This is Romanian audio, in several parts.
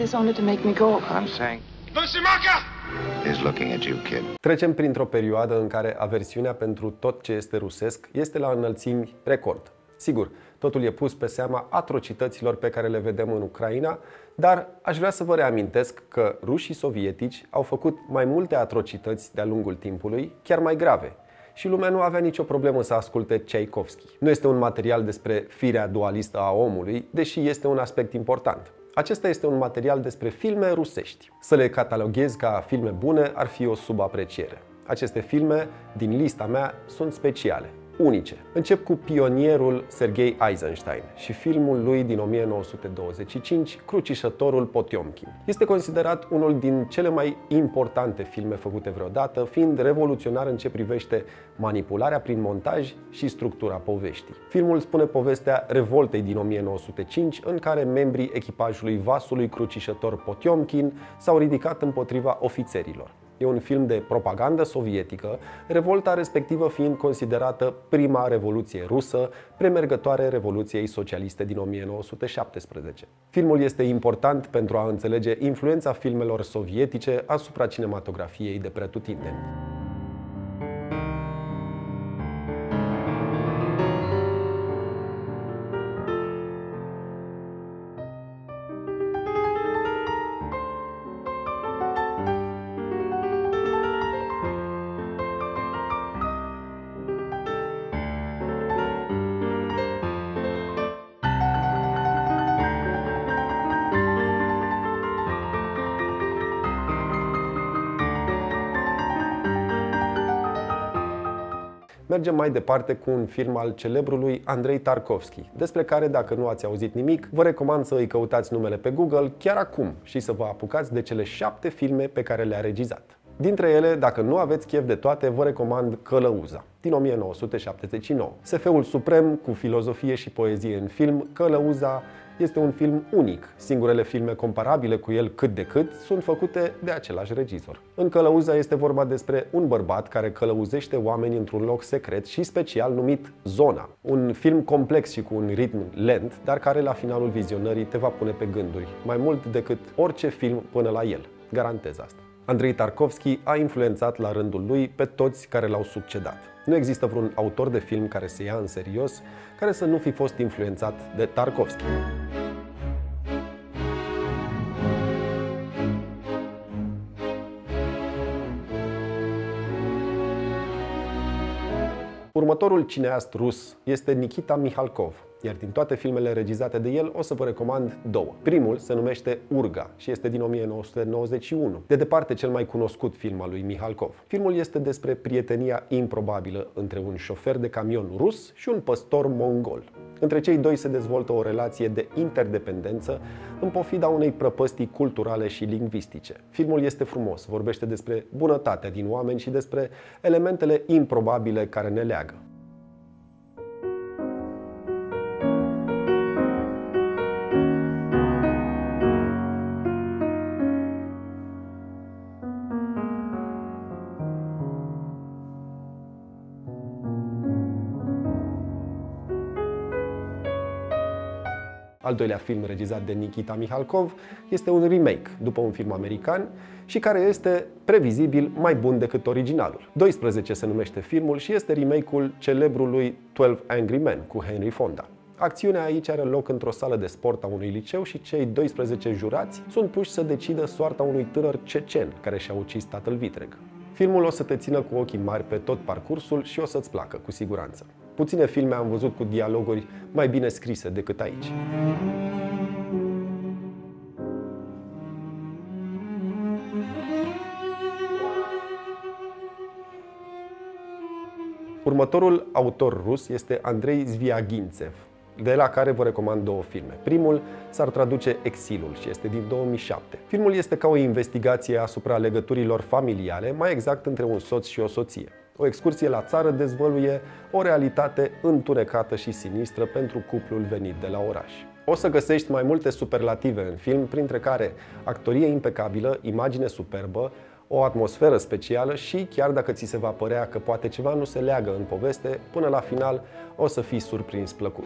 this only to make me go. I'm saying Văsimaka! is looking at you, kid. Trecem printr-o perioadă în care aversiunea pentru tot ce este rusesc este la înălțimi record. Sigur, totul e pus pe seama atrocităților pe care le vedem în Ucraina, dar aș vrea să vă reamintesc că rușii sovietici au făcut mai multe atrocități de-a lungul timpului, chiar mai grave. Și lumea nu avea nicio problemă să asculte Tchaikovsky. Nu este un material despre firea dualistă a omului, deși este un aspect important. Acesta este un material despre filme rusești. Să le cataloghezi ca filme bune ar fi o subapreciere. Aceste filme, din lista mea, sunt speciale, unice. Încep cu pionierul Sergei Eisenstein și filmul lui din 1925, Crucișătorul Potiomkin. Este considerat unul din cele mai importante filme făcute vreodată, fiind revoluționar în ce privește manipularea prin montaj și structura poveștii. Filmul spune povestea revoltei din 1905, în care membrii echipajului vasului crucișător Potiomkin s-au ridicat împotriva ofițerilor. E un film de propagandă sovietică, revolta respectivă fiind considerată prima revoluție rusă, premergătoare Revoluției Socialiste din 1917. Filmul este important pentru a înțelege influența filmelor sovietice asupra cinematografiei de pretutindeni. Mergem mai departe cu un film al celebrului Andrei Tarkovski, despre care, dacă nu ați auzit nimic, vă recomand să îi căutați numele pe Google chiar acum și să vă apucați de cele șapte filme pe care le-a regizat. Dintre ele, dacă nu aveți chef de toate, vă recomand Călăuza, din 1979. SF-ul suprem, cu filozofie și poezie în film, Călăuza este un film unic. Singurele filme comparabile cu el cât de cât sunt făcute de același regizor. În Călăuza este vorba despre un bărbat care călăuzește oameni într-un loc secret și special numit Zona. Un film complex și cu un ritm lent, dar care la finalul vizionării te va pune pe gânduri, mai mult decât orice film până la el. Garantez asta. Andrei Tarkovski a influențat la rândul lui pe toți care l-au succedat. Nu există vreun autor de film care se ia în serios care să nu fi fost influențat de Tarkovski. Următorul cineast rus este Nikita Mihalkov, iar din toate filmele regizate de el o să vă recomand două. Primul se numește Urga și este din 1991, de departe cel mai cunoscut film al lui Mihalkov. Filmul este despre prietenia improbabilă între un șofer de camion rus și un păstor mongol. Între cei doi se dezvoltă o relație de interdependență în pofida unei prăpăstii culturale și lingvistice. Filmul este frumos, vorbește despre bunătatea din oameni și despre elementele improbabile care ne leagă. Al doilea film regizat de Nikita Mihalkov este un remake după un film american și care este previzibil mai bun decât originalul. 12 se numește filmul și este remake-ul celebrului 12 Angry Men cu Henry Fonda. Acțiunea aici are loc într-o sală de sport a unui liceu și cei 12 jurați sunt puși să decidă soarta unui tânăr cecen care și-a ucis tatăl vitreg. Filmul o să te țină cu ochii mari pe tot parcursul și o să-ți placă, cu siguranță. Puține filme am văzut cu dialoguri mai bine scrise decât aici. Următorul autor rus este Andrei Zviagintsev, de la care vă recomand două filme. Primul s-ar traduce Exilul și este din 2007. Filmul este ca o investigație asupra legăturilor familiale, mai exact între un soț și o soție. O excursie la țară dezvăluie o realitate întunecată și sinistră pentru cuplul venit de la oraș. O să găsești mai multe superlative în film, printre care actorie impecabilă, imagine superbă, o atmosferă specială și, chiar dacă ți se va părea că poate ceva nu se leagă în poveste, până la final o să fii surprins plăcut.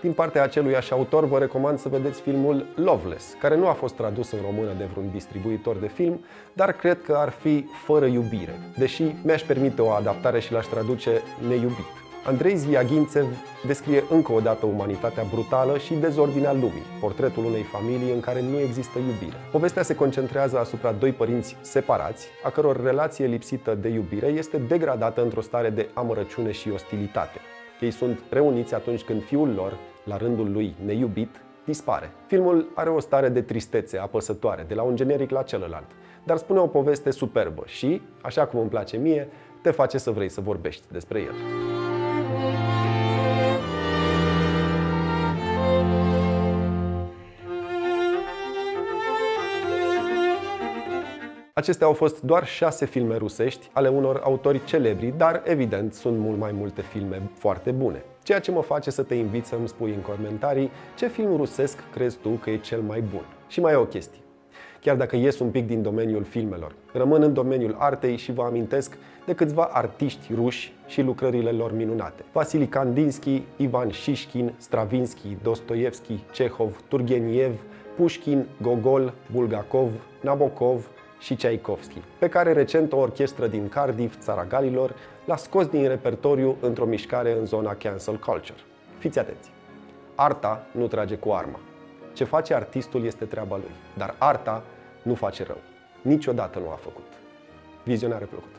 Din partea acelui așa autor vă recomand să vedeți filmul Loveless, care nu a fost tradus în română de vreun distribuitor de film, dar cred că ar fi Fără iubire, deși mi-aș permite o adaptare și l-aș traduce Neiubit. Andrei Zviaghințev descrie încă o dată umanitatea brutală și dezordinea lumii, portretul unei familii în care nu există iubire. Povestea se concentrează asupra doi părinți separați, a căror relație lipsită de iubire este degradată într-o stare de amărăciune și ostilitate. Ei sunt reuniți atunci când fiul lor, la rândul lui neiubit, dispare. Filmul are o stare de tristețe apăsătoare, de la un generic la celălalt, dar spune o poveste superbă și, așa cum îmi place mie, te face să vrei să vorbești despre el. Acestea au fost doar șase filme rusești ale unor autori celebri, dar evident sunt mult mai multe filme foarte bune. Ceea ce mă face să te invit să-mi spui în comentarii ce film rusesc crezi tu că e cel mai bun. Și mai e o chestie. Chiar dacă ies un pic din domeniul filmelor, rămân în domeniul artei și vă amintesc de câțiva artiști ruși și lucrările lor minunate. Vasili Kandinsky, Ivan Shishkin, Stravinsky, Dostoevski, Cehov, Turgeniev, Pushkin, Gogol, Bulgakov, Nabokov, și Tchaikovsky, pe care recent o orchestră din Cardiff, țara Galilor, l-a scos din repertoriu într-o mișcare în zona cancel culture. Fiți atenți! Arta nu trage cu arma. Ce face artistul este treaba lui, dar arta nu face rău. Niciodată nu a făcut. Vizionare plăcută!